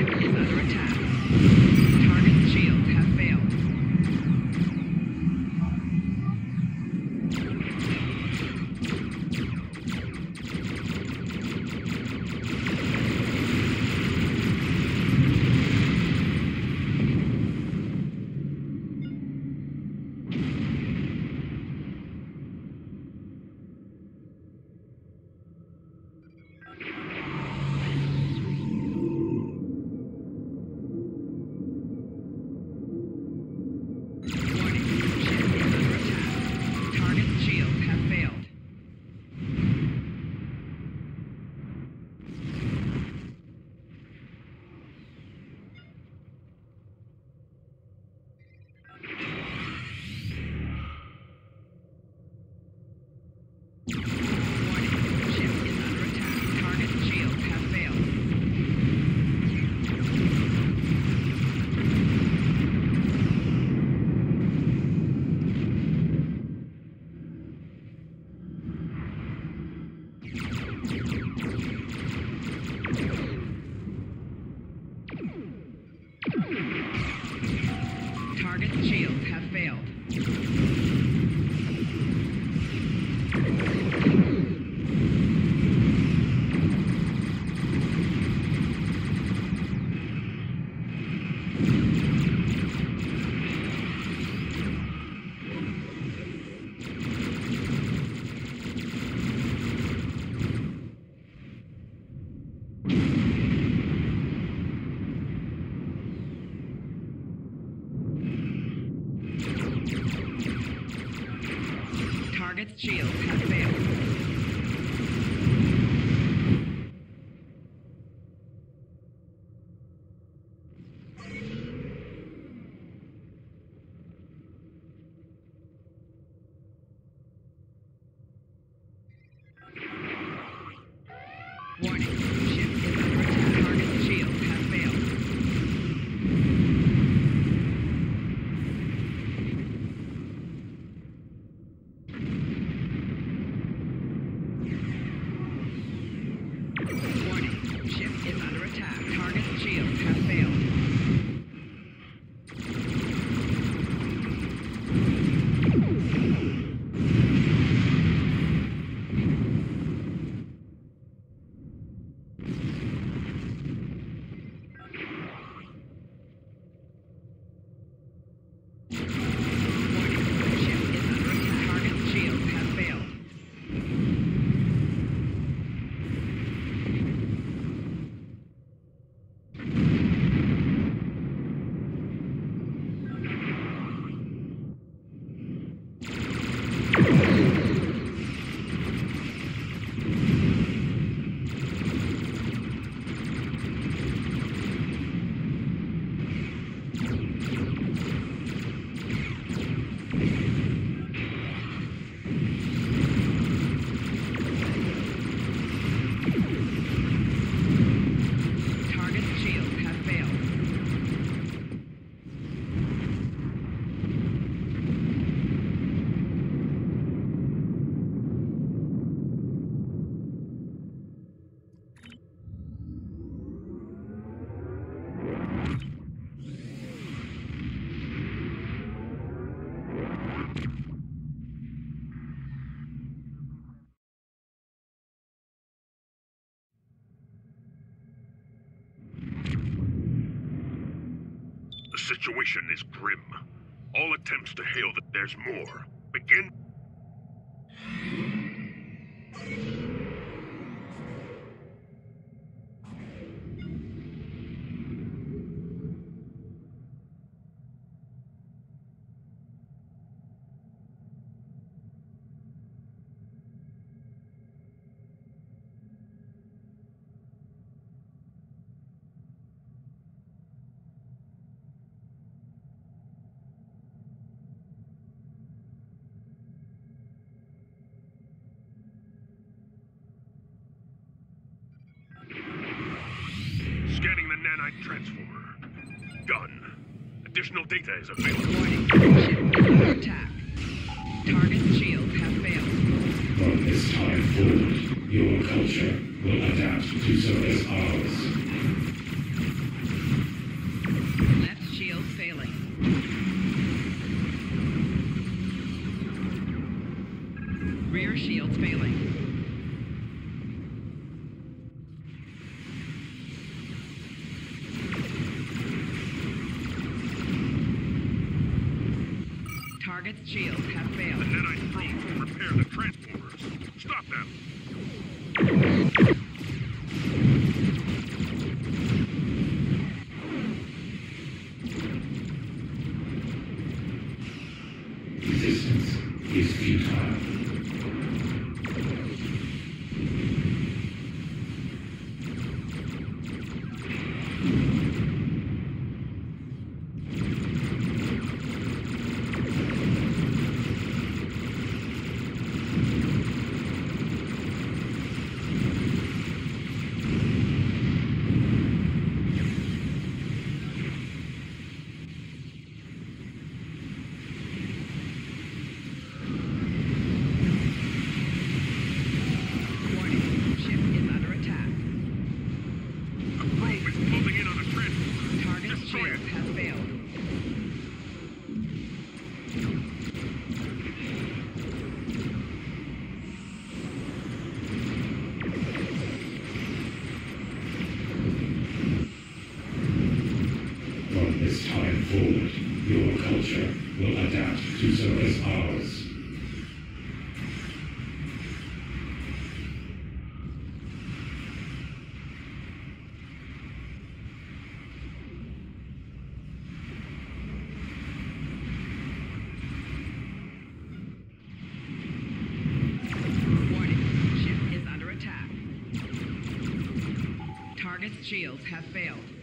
Objective is under attack. Situation is grim. All attempts to hail that there's more begin. nanite transformer. Done. Additional data is available. Attack. Target shields have failed. From this time forward, your culture will adapt to service ours. Left shield failing. Rear shields failing. Target's shields have failed. The failed. nanite drones will repair the transformers. Stop them! Resistance is futile. Warning, ship is under attack. A probe is closing in on the transformer. Target's Destroy shields it. have failed. From this time forward, your culture will adapt to as ours. Shields have failed.